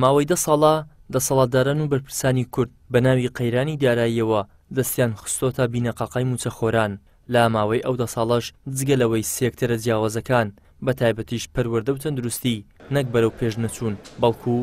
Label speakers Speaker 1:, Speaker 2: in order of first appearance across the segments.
Speaker 1: ماوەی دە ساڵە دەسەڵاتداران و بەرپرسانی کورد بە ناوی قەیرانی داراییەوە دەستیان خستۆتە بینەقاقای مووچەخۆران، لە ماوەی ئەو دە ساڵەش جگە لەوەی سێکتەرە جیاوازەکان بە تایبەتیش پەروەردە و تەندروستی نەک بەرەو پێش نەچوون
Speaker 2: بەڵکوو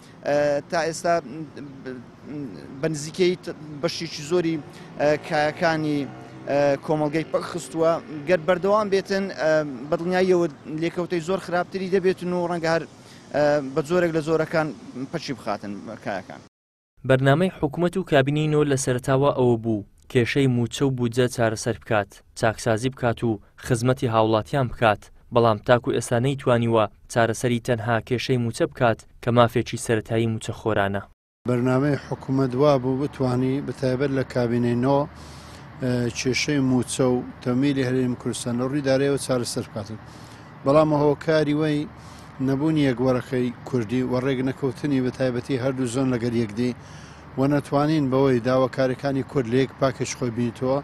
Speaker 2: تا ئێستا بە نزیکەی بەشێکی زۆری کایەکانی کۆمەلگەی پەکخستووە گەر بەردەوام بێتن بەدڵنیاییەوە لێکەوتەی زۆر خراپتری دەبێتن و ڕەنگە هەر بە جۆرێک لە جۆرەکان پەکی بخاتن کایەکان.
Speaker 1: بەرنامەی حکومەت و کابینەی نۆ لە سەرەتاوە ئەوە بوو کێشەی مووچە و بودجە چارەسەر بکات، چاکسازی بکات و خزمەتی هاوڵاتیان بکات، بەڵام تاکو ئێستا نەیتوانیوە چارەسەری تەنها کێشەی مووچە بکات کە مافێکی سەرەتایی
Speaker 3: مووچەخۆرانە. بەرنامەی حکومەت وابوو بتوانی بەتایبەت لە کابینەی نۆ کێشەی مووچە و تەمیلی هەرێمی کوردستان لە ڕووی دارایەوە چارەسەر بکات و بەڵام هۆکاری وەی نەبوونی یەکوەرەکەی کوردی و ڕێکنەکەوتنی بەتایبەتی هەردوو زۆن لەگەل یەکدی و نەتوانین بەوەی داواکاریەکانی کورد لە یەک پاکێج خۆی بینیتەوە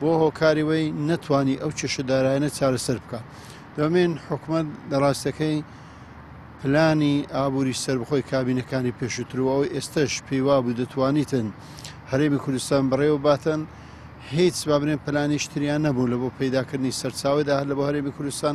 Speaker 3: بۆ هۆکاری وەی نەتوانی ئەو کێشە دارایانە چارەسەر بکات دومین حکومەت لە ڕاستەکەی پلانی ئابووری سربخۆی کابینەکانی پێشوترو ئەو ئێستش پێی وابوو دەتوانیتن هەرێمی کوردستان بڕێوە باتن هیچ بابنێن پلانیشتریان نەبوو لە بۆ پەیداکردنی سەرچاوی داهات لە بۆ هەرێمی کوردستان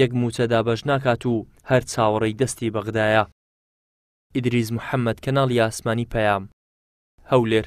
Speaker 1: یەک مووچە دابەش ناکات و هەر چاوەڕێی دەستی بەغدایە. ئیدریس محەمەد، کەناڵی ئاسمانی پەیام، هەولێر.